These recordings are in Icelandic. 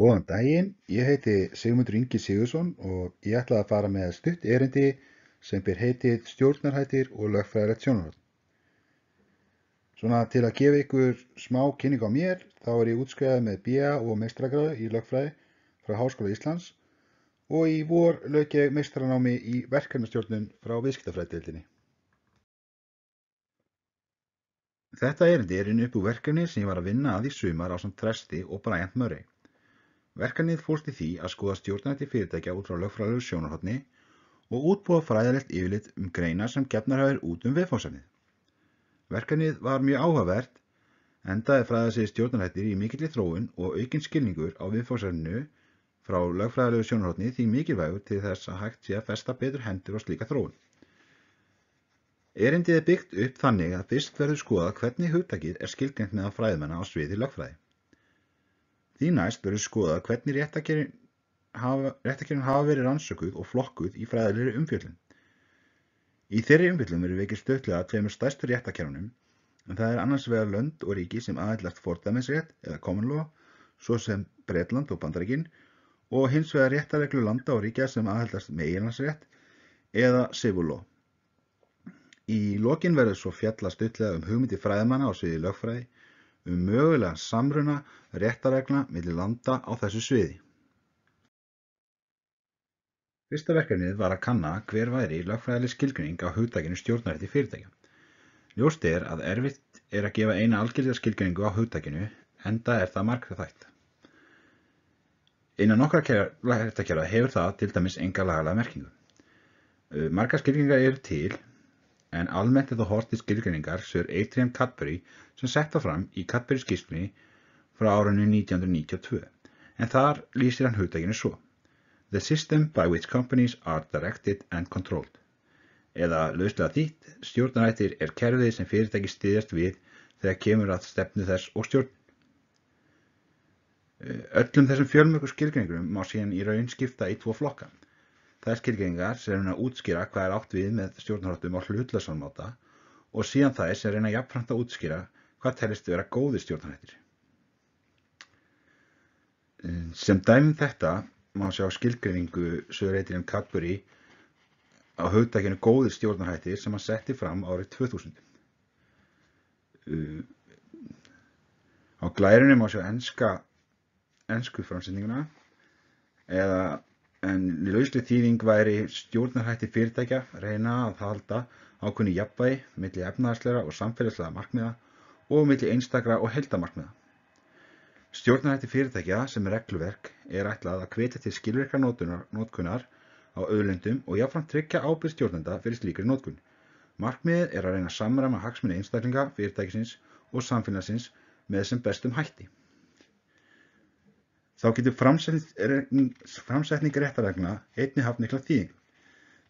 Góðan daginn, ég heiti Sigmundur Ingi Sigursson og ég ætla að fara með stutt erindi sem byr heitið stjórnarhættir og lögfræðilegt sjónarhótt. Svona til að gefa ykkur smá kynning á mér, þá er ég útskriðað með BA og meistragráðu í lögfræði frá Háskóla Íslands og í vor lauk ég meistranámi í verkefnastjórnun frá viðskiptafræðdeildinni. Þetta erindi er inn upp úr verkefni sem ég var að vinna að í sumar á samt Tresti og Bryant Murray. Verkanið fórst í því að skoða stjórnætti fyrirtækja út frá lögfræðilegu sjónarhóttni og útbúa fræðilegt yfirlit um greinar sem gefnar hafið út um viðfónsefnið. Verkanið var mjög áhugavert, endaði fræða sig stjórnarhættir í mikillir þróun og aukinn skilningur á viðfónsefninu frá lögfræðilegu sjónarhóttni því mikilvægur til þess að hægt sé að festa betur hendur á slíka þróun. Erindið er byggt upp þannig að fyrst verður skoðað hvernig hugtakið er skilgjönd með að fræðmenna á sviði lögfræði. Því næst verður skoðað hvernig réttakjörin hafa, hafa verið rannsökuð og flokkuð í fræðilegri umfjöldun. Í þeirri umfjöldun verður veikir stöðlega að tveimur stærstur réttakjörunum, en það er annars vegar lönd og ríki sem aðallast fordæmisrétt eða common law, svo sem Breitland og Bandaríkin, og hins vegar réttareglu landa og ríkja sem aðallast meginlandsrétt eða civil law. Í lokin verður svo fjalla stöðlega um hugmyndi fræðmanna á sviði lögfræði um mögulegan samruna réttareglna milli landa á þessu sviði. Fyrsta verkefnið var að kanna hver væri lögfræðileg skilgreining á hugdækinu stjórnarétti fyrirtækja. Ljóst er að erfitt er að gefa eina algjörða skilgreiningu á hugdækinu, enda er það margra þætt. Einan nokkra réttakjara hefur það til dæmis enga lagalega merkingu. Marga skilgreiningar eru til, en almennt er það hort í skilgreiningar Sir Adrian Cadbury sem setta fram í Cadbury skýrslunni frá árunni 1992, en þar lýsir hann hugdækinu svo. The system by which companies are directed and controlled. Eða lauslega þýtt, stjórnarættir er kerfið sem fyrirtæki stiðjast við þegar kemur að stefnu þess og stjórn. Öllum þessum fjölmöku skilgreiningurum má síðan í raun skipta í tvo flokka. Það er skilgreiningar sem reyna að útskýra hvað er átt við með stjórnarháttum á hlutlösanmáta og síðan er sem reyna jafnframt að útskýra hvað telist vera góði stjórnarhættir. Sem dæmum þetta má sjá skilgreiningu Söðreitirinn Cadbury á hugdækinu góði stjórnarhættir sem hann setti fram árið 2000. Á glærunni má sjá enska, ensku framsendinguna eða en lausli þýðing væri stjórnarhætti fyrirtækja reyna að halda ákunni jafnvægi millir efnaðarsleira og samfélagslega markmiða og milli einstakra og heldamarkmiða. Stjórnarhætti fyrirtækja sem er regluverk er ætlað að hvetja til skilverka nótkunar á auðlundum og jáfnframt tryggja ábyrð stjórnenda fyrir slíkri nótkun. Markmiðið er að reyna samræma hagsmunni einstaklinga, fyrirtækisins og samfélagsins með sem bestum hætti. Þá getur framsetning réttaregna einni haft mikla þýðing.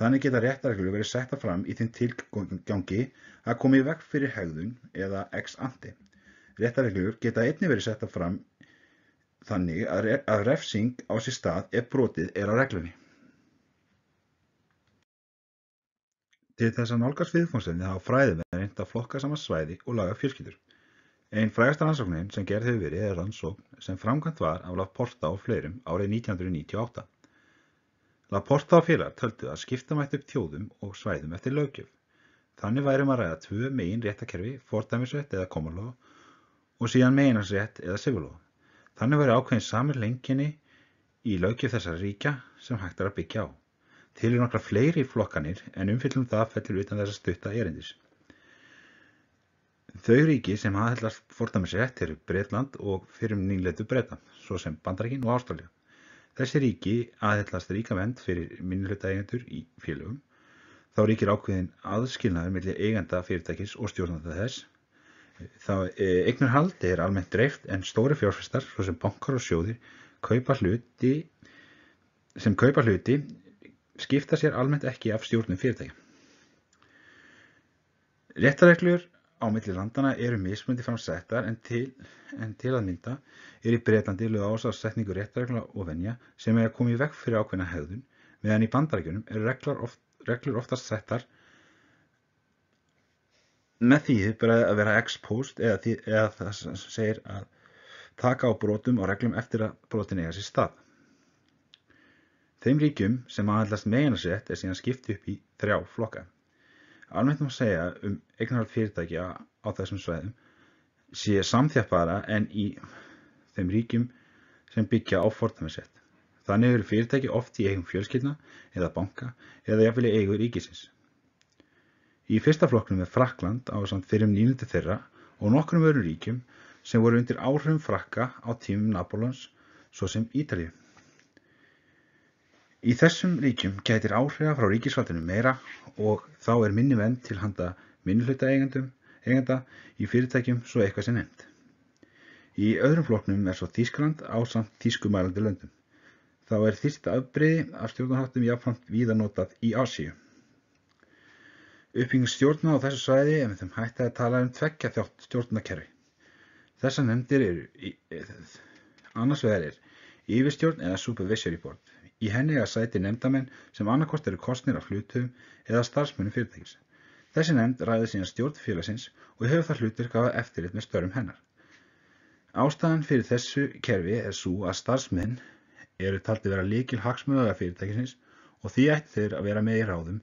Þannig geta réttareglur verið setta fram í þeim tilgangi að koma í veg fyrir hegðun eða ex ante. Réttareglur geta einni verið setta fram þannig að refsing á sér stað ef brotið er á reglunni. Til þess að nálgast viðfónsefni hafa fræðimenn reynd að flokka saman svæði og laga fjölskyldur. Einn frægasta rannsóknin sem gerð hefur verið er rannsókn sem framkvæmt var af Laporta og fleirum árið 1998. Laporta og félagar töldu að skipta mætt upp þjóðum og svæðum eftir löggjöf. Þannig værum að ræða tvö megin réttakerfi, fordæmisrétt eða komalóð og síðan meginhansrétt eða sifulóð. Þannig væri ákveðin samir lenginni í löggjöf þessara ríkja sem hægt er að byggja á. Til er nokkra fleiri flokkanir en umfyllum það fellir utan þess að stutta erindis. Þau ríki sem aðhellast fordæmisrétt eru Breitland og fyrir nýletu Breitland, svo sem Bandaríkin og Ástralja. Þessi ríki aðhyllast ríka vend fyrir minnulötaeigendur í félögum. Þá ríkir ákveðin aðskilnaður mellir eigenda fyrirtækis og stjórnanda þess. Þá e, eignarhaldi er almennt dreift en stóri fjárfestar, svo sem bankar og sjóðir, kaupa hluti, sem kaupa hluti skipta sér almennt ekki af stjórnum fyrirtækja. Réttareglur á milli landana eru mismundi framsettar en til, en til að mynda er í Breitlandi lög ásað setningu réttaregla og venja sem er að koma í veg fyrir ákveðna hegðun meðan í bandarækjunum eru reglur, oft, reglur oftast settar með því bara að vera ex post eða, eða það segir að taka á brotum og reglum eftir að brotin eiga sér stað. Þeim ríkjum sem aðallast meginasrétt er síðan skipt upp í þrjá flokka. Almennt má segja um eignarhald fyrirtækja á þessum svæðum sé samþjafbara en í þeim ríkjum sem byggja á fordæmisrétt. Þannig eru fyrirtæki oft í eigum fjölskyldna eða banka eða jafnvel í eigu ríkisins. Í fyrsta flokknum er Frakland á samt fyrir um nýluti þeirra og nokkrum öðrum ríkjum sem voru undir áhrifum frakka á tímum Napoleons, svo sem Ítalið. Í þessum ríkjum gætir áhrifa frá ríkisvaldinu meira og þá er minni vend til handa minnulhauta eigenda í fyrirtækjum svo eitthvað sem nefnd. Í öðrum flokknum er svo Þískland á samt þískumælandi löndum. Þá er þýst afbreyði af stjórnarháttum jáfnframt víða notað í Ásíu. Uppbygging stjórna á þessu svæði er með þeim hætti að tala um tveggja þjótt stjórnakerfi. Þessar nefndir eru annars vegar er yfirstjórn eða supervisory board. Í henni að sæti nefndamenn sem annarkost eru kostnir af hlutum eða starfsmönnum fyrirtækis. Þessi nefnd ræði sína stjórn félagsins og hefur það hlutverk af eftirlit með störfum hennar. Ástæðan fyrir þessu kerfi er svo að starfsmenn eru taldi vera líkil hagsmöðaða fyrirtækisins og því ætti þeir að vera með í ráðum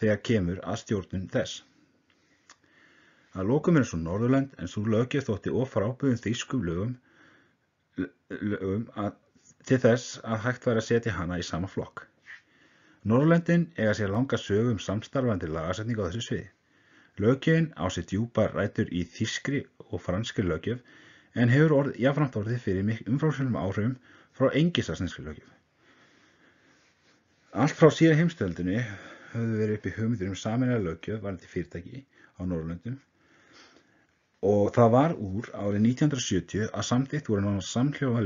þegar kemur að stjórnun þess. Að lókum er svo Norðurland en svo lögjöf þótti ofar ábyggjum þýskum lögum, lögum að, til þess að hægt væri að setja hana í sama flokk. Norðurlandin eiga sér langa sögum samstarfandi lagasetning á þessu sviði. Lögjöfin á sér djúpar rætur í þýskri og franski lögjöf en hefur orð, jáfnframt orðið fyrir umfráðsvölum áhrifum frá engisasnenski lögjöf. Allt frá síðan heimstöldinni höfðu verið upp í hugmyndir um saminlega lögjöf varandi fyrirtæki á Norrlöndum og það var úr árið 1970 að samþýtt voru náttúrulega samhljóða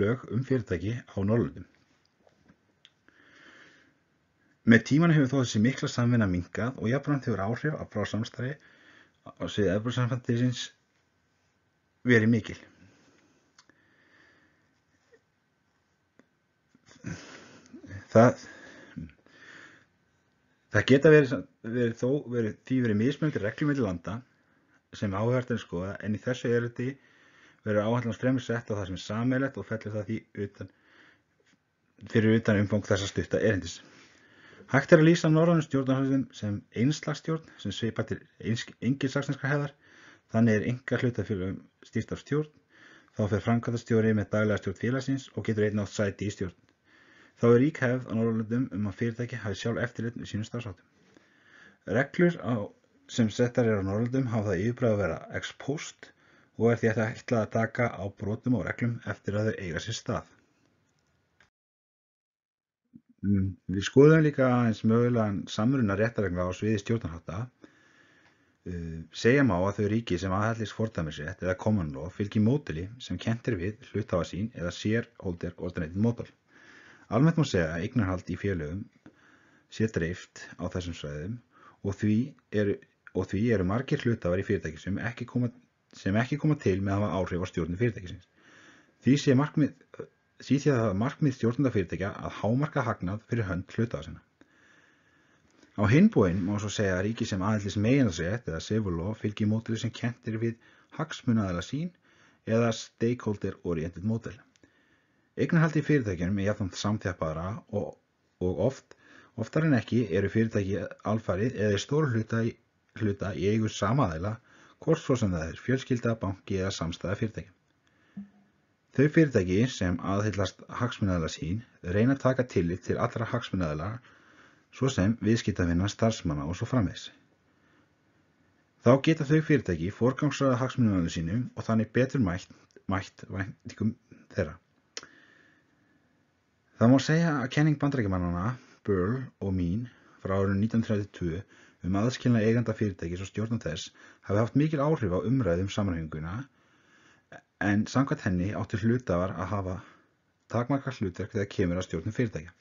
lög, um fyrirtæki á Norrlöndum. Með tímanu hefur þó þessi mikla samvinna minkað og jafnframt hefur áhrif að frá samstæði á sviðið efbrúðsamfantisins verið mikil. Það Það geta verið, verið þó verið, því verið mismöndi reglum með landa sem áhverðin skoða en í þessu er þetta verið áhaldans fremur sett á það sem er sammeilegt og fellur það því utan, fyrir utan umfang þessa stutta erindis. Hægt er að lýsa norðanum stjórnarhaldum sem einslagstjórn sem sveipa til engilsaksneskar hefðar, þannig er enga hlutafélagum stýrt af stjórn, þá fer framkvæmtastjóri með daglega stjórn félagsins og getur einn átt sæti í stjórn. Þá er rík hefð á Norrlöndum um að fyrirtæki hafi sjálf eftirlit með sínum starfsáttum. Reglur á, sem settar er á Norrlöndum hafa það yfirbræð að vera ex post og er því að það ætla að taka á brotum og reglum eftir að þau eiga sér stað. Mm, við skoðum líka eins mögulegan samruna réttaregla á sviði stjórnarhátta. Uh, segja má að þau ríki sem aðhællist fordæmisrétt eða common law fylgji mótili sem kentir við hluthafa sín eða shareholder ordinated model. Almennt má segja að eignarhald í félögum sé dreift á þessum svæðum og því eru, og því eru margir hlutafar í fyrirtæki sem ekki koma, sem ekki koma til með að hafa áhrif á stjórnum fyrirtækisins. Því sé markmið, því sé það markmið stjórnunda fyrirtækja að hámarka hagnað fyrir hönd hlutafa sinna. Á hinbúinn má svo segja að ríki sem aðeins meginasrétt eða civil law fylgji mótili sem kentir við hagsmunaðala sín eða stakeholder oriented model. Eignarhaldi í fyrirtækjunum er jafnvægt samþjappaðra og, og oft, oftar en ekki eru fyrirtæki alfarið eða stór hluta í, hluta í eigur samaðila hvort svo sem það er fjölskylda, banki eða samstæða fyrirtæki. Þau fyrirtæki sem aðhyllast hagsmunnaðala sín reyna að taka tillit til allra hagsmunnaðala svo sem viðskiptafinna, starfsmanna og svo framvegs. Þá geta þau fyrirtæki forgangsraða hagsmunnaðala sínum og þannig betur mætt, mætt væntingum þeirra. Það má segja að kenning bandarækjumannana, Burl og mín frá árið 1932 um aðskilna eiganda fyrirtækis og stjórnum þess hafi haft mikil áhrif á umræðum samræðinguna en samkvæmt henni átti hlutafar að hafa takmarka hlutverk þegar kemur að stjórnum fyrirtækja.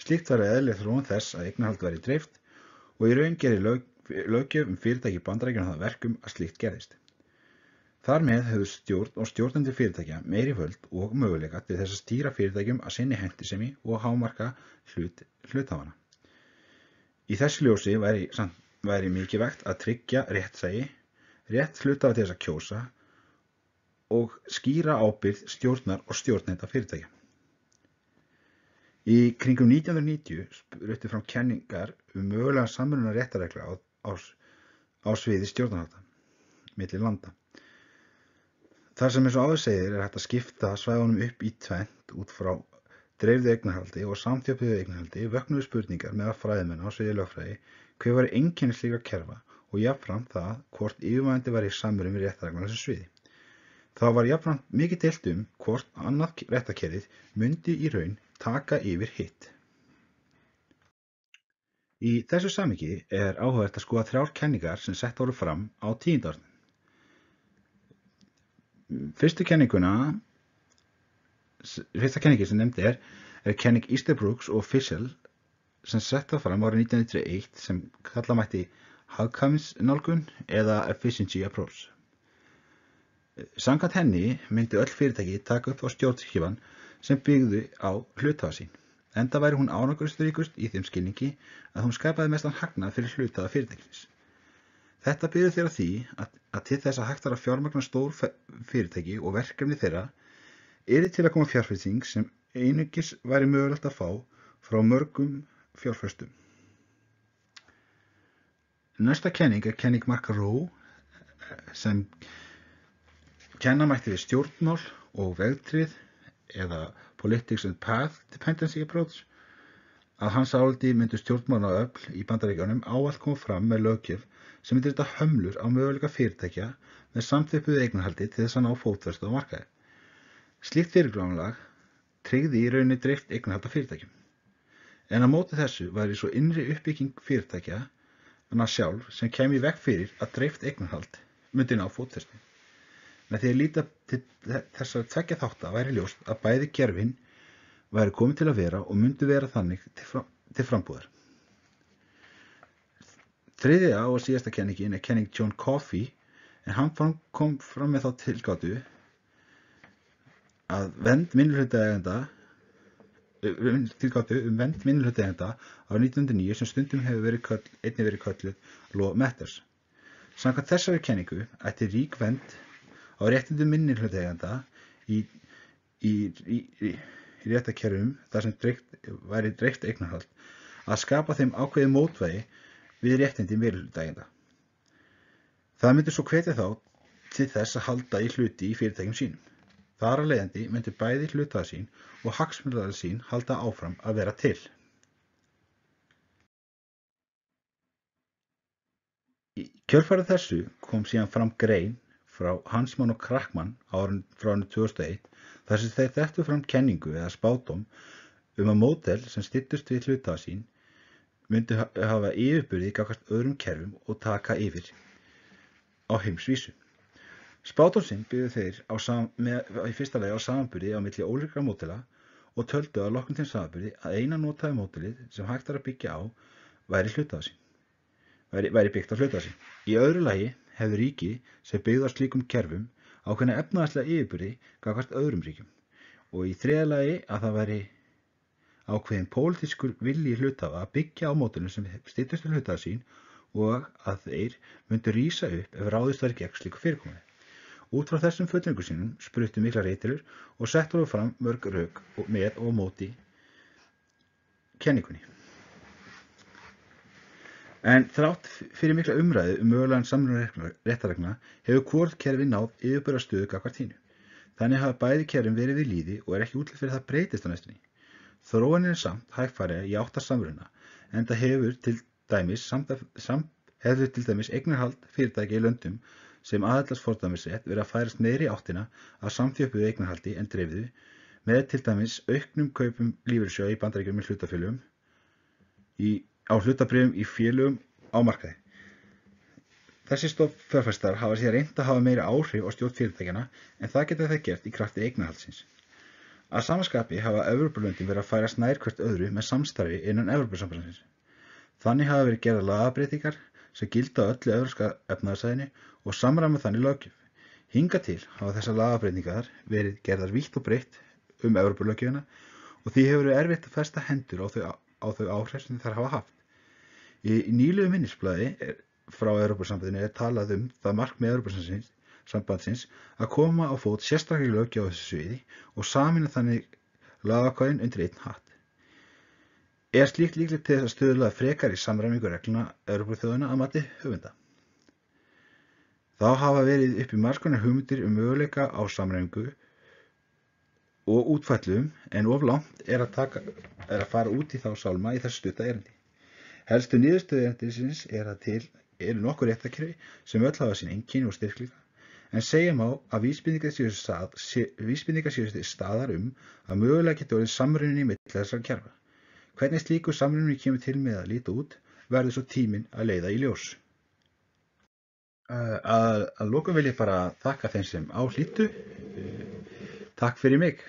Slíkt var eðlið þróun þess að eignahald væri dreift og í raun gerir lög, lögjöf um fyrirtæki bandarækjuna það verkum að slíkt gerðist. Þar með hefur stjórn og stjórnandi fyrirtækja meiri völd og möguleika til þess að stýra fyrirtækjum að sinni hentisemi og hámarka hlut, hlutafana. Í þessu ljósi væri, væri mikið vegt að tryggja réttsægi, rétt hlutafa til þess að kjósa og skýra ábyrð stjórnar og stjórnenda fyrirtækja. Í kringum 1990 spurði fram kenningar um mögulega samruna réttaregla á, á, á sviði stjórnarhalda, millir landa. Þar sem eins og áður segir er hægt að skipta svæðunum upp í tvent út frá dreifðu eignarhaldi og samþjöpuðu eignarhaldi vöknuðu spurningar með að fræðmenn á sviði lögfræði hver var einnkynni slíka kerfa og jafnfram það hvort yfirvægandi var í samröðum við réttareglan þessu sviði. Þá var jafnfram mikið deilt um hvort annað réttakerfið myndi í raun taka yfir hitt. Í þessu samiki er áhugavert að skoða þrjár kenningar sem sett voru fram á tíundarinn. Fyrstu kenninguna, fyrsta kenningi sem nefndi er, er kenning Easterbrooks og Fischel sem sett það fram árið 1991 sem kalla mætti hagkvæmsnálgun eða efficiency approach. Sangat henni myndi öll fyrirtæki taka upp á stjórnskifan sem byggðu á hlutaða sín. Enda væri hún ánanguristuríkust í þeim skilningi að hún skapaði mestan hagnað fyrir hlutaða fyrirtækisins. Þetta byrjuð þeirra því að, að til þess að hægt var að fjármagna stór fyrirtæki og verkefni þeirra er til að koma fjárfæsting sem einungis væri mögulegt að fá frá mörgum fjárfæstum. Næsta kenning er kenning Marka Ró sem kenna mætti við stjórnmál og vegtrið eða Politics and Path Dependency Approach að hans áldi myndu stjórnmála öll í bandaríkjónum áallt koma fram með lögjöf sem myndir þetta hömlur á möguleika fyrirtækja með samþjöpuðu eignarhaldi til þess að ná fótverstu á markaði. Slíkt fyrirglámlag tryggði í rauninni dreift eignarhalda fyrirtækjum. En að móti þessu væri svo innri uppbygging fyrirtækja en að sjálf sem kemi vekk fyrir að dreift eignarhald myndi ná fótverstu. Með því að líta til þess að tvekja þátt að væri ljóst að bæði gerfin væri komið til að vera og myndi vera þannig til, fram, til frambúðar. Þriðja og síðasta kenningin er kenning John Coffey en hann kom fram með þá tilgáttu að vend minnulhutaðegenda tilgáttu um vend minnulhutaðegenda á 1909 sem stundum hefur verið köll, einnig verið kölluð Law Matters. Samkvæmt þessari kenningu ætti rík vend á réttindum minnulhutaðegenda í, í, í, í réttakerfum þar sem dreikt, væri dreift eignarhald að skapa þeim ákveði mótvægi við réttindi minnulhutaðegenda. Það myndir svo hvetja þá til þess að halda í hluti í fyrirtækjum sínum. Þar að leiðandi myndir bæði hlutaða sín og hagsmunlaðar sín halda áfram að vera til. Í kjölfarið þessu kom síðan fram grein frá Hansmann og Krakmann árin frá árið 2001 þar sem þeir þettu fram kenningu eða spátum um að mótel sem styttust við hlutaða sín myndi hafa yfirbyrði gafkast öðrum kerfum og taka yfir á heimsvísu. Spátumsinn byggðu þeir sam, með, í fyrsta legi á samanbyrði á milli ólíkra mótela og töldu að lokkum til samanbyrði að eina notaði mótelið sem hægt er að byggja á væri. Væri, væri byggt á hlutaðsinn. Í öðru lagi hefur ríki sem byggðu á slíkum kerfum ákveðna efnaðslega yfirbyrði gafkvært öðrum ríkjum og í þriða lagi að það væri ákveðin pólitískur vilji hlutafa að byggja á mótelinu sem stýttust til hlutaðsinn og að þeir myndu rýsa upp ef ráðist væri gegn slíku fyrirkomið. Út frá þessum fullningu sínum spruttu mikla reytilur og settur við fram mörg rauk með og móti kenningunni. En þrátt fyrir mikla umræðu um mögulegan samruna réttaregna hefur hvort kerfi náð yfirböra stöðu gagvart hínu. Þannig hafa bæði kerfin verið við líði og er ekki útlýtt fyrir það breytist á næstunni. Þróunin er samt hægfæriða í átta samruna en það hefur til dæmis, samt, samt, hefur til dæmis eignarhald fyrirtæki í löndum sem aðallast fordæmisrétt verið að færast meðri áttina að samþjöpuðu eignarhaldi en dreifðu með til dæmis auknum kaupum lífyrsjóða í bandaríkjum með hlutafélugum á hlutabrifum í félugum á markaði. Þessi stofnfjárfæstar hafa sér reynd að hafa meiri áhrif á stjórn fyrirtækjana en það geta það gert í krafti eignarhaldsins. Að samanskapi hafa Evropalöndin verið að færast nær hvert öðru með samstarfi innan Evropasambansins. Þannig hafa verið gerða lagabreitingar sem gilda öllu öðruska efnaðarsæðinu og samræma þannig lögjöf. Hinga til hafa þessar lagabreitingar verið gerðar vítt og breytt um Evropalögjöfuna og því hefur verið erfitt að festa hendur á þau, á þau áhrif sem þær hafa haft. Í, í nýluðu minnisblæði frá Europasambandinu er talað um það markmið Europasambansins sambandsins að koma á fót sérstaklega löggjá á þessu sviði og samina þannig lagakvæðin undir einn hatt. Er slíkt líklegt til þess að stöðla frekar í samræmingu regluna Europafþjóðuna að mati höfunda? Þá hafa verið uppi margskonar hugmyndir um möguleika á samræmingu og útfællum en of langt er er að fara út í þá sálma í þessu stutta erindi. Helstu niðurstöðu erindisins er að til eru nokkur réttakjöri sem öll hafa sín einnkynni og styrklíka en segja má að stað, séu staðar um að mögulega getur orðið samrunni með þessar kjærfa. Hvernig slíku samrunni kemur til með að líta út verður svo tíminn að leiða í ljós. Að, að lókum vil ég bara þakka þeim sem á hlýttu. Takk fyrir mig.